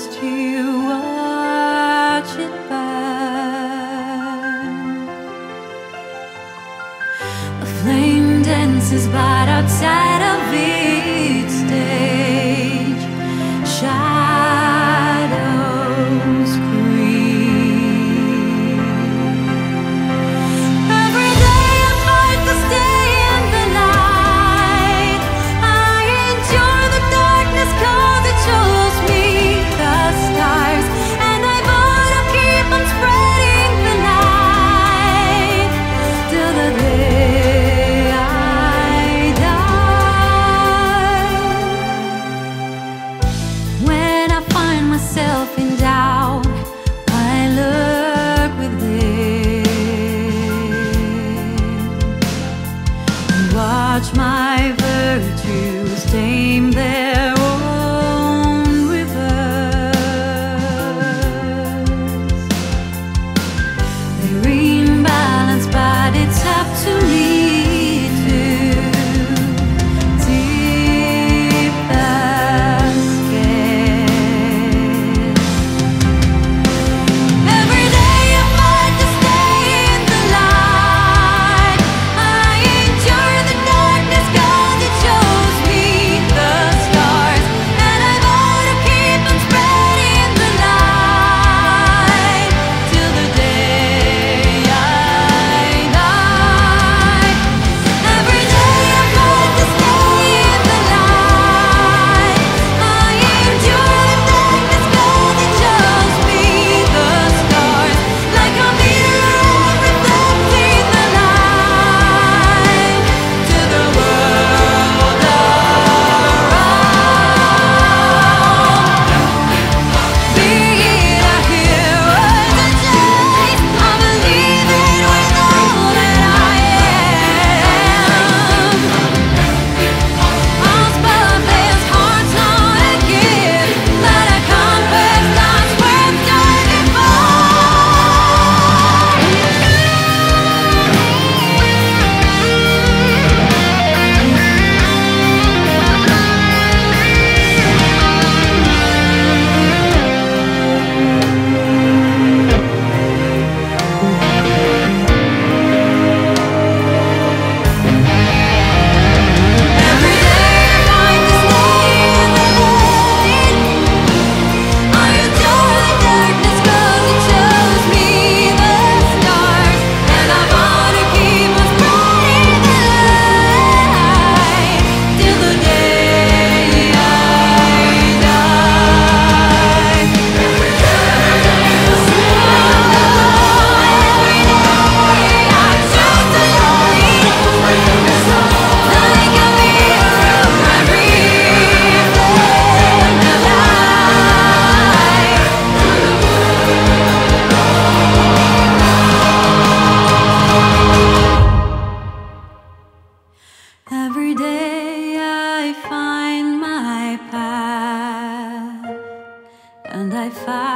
To you watch it burn. The flame dances, but outside of each. watch my virtues tame their find my path and I find